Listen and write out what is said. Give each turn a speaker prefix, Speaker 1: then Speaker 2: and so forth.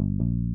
Speaker 1: you